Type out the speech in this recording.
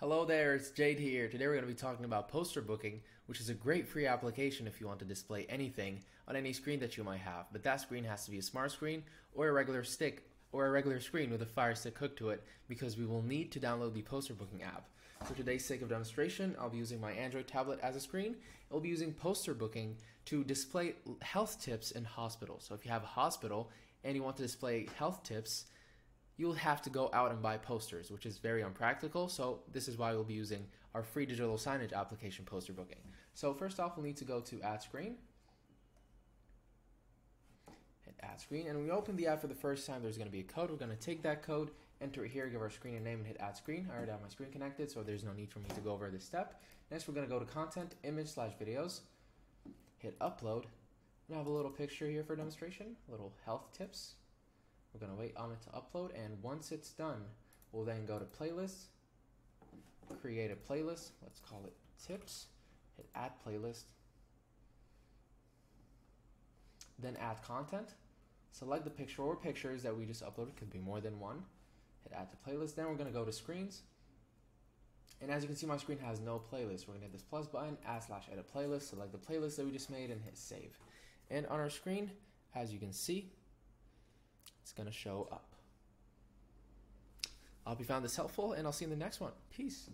Hello there, it's Jade here. Today we're going to be talking about PosterBooking, which is a great free application if you want to display anything on any screen that you might have. But that screen has to be a smart screen or a regular stick or a regular screen with a Fire Stick hooked to it because we will need to download the PosterBooking app. For today's sake of demonstration, I'll be using my Android tablet as a screen. I'll be using PosterBooking to display health tips in hospitals. So if you have a hospital and you want to display health tips, you'll have to go out and buy posters, which is very unpractical. So this is why we'll be using our free digital signage application, PosterBooking. So first off, we'll need to go to Add Screen. Hit Add Screen, and we open the app for the first time, there's going to be a code. We're going to take that code, enter it here, give our screen a name, and hit Add Screen. I already have my screen connected, so there's no need for me to go over this step. Next, we're going to go to Content, Image slash Videos, hit Upload, I have a little picture here for demonstration, little health tips. We're going to wait on it to upload, and once it's done, we'll then go to Playlist, create a playlist. Let's call it Tips. Hit Add Playlist. Then add content. Select the picture or pictures that we just uploaded. Could be more than one. Hit Add to Playlist. Then we're going to go to Screens. And as you can see, my screen has no playlist. We're going to hit this plus button, add slash edit playlist, select the playlist that we just made, and hit save. And on our screen, as you can see, it's going to show up. I hope you found this helpful, and I'll see you in the next one. Peace.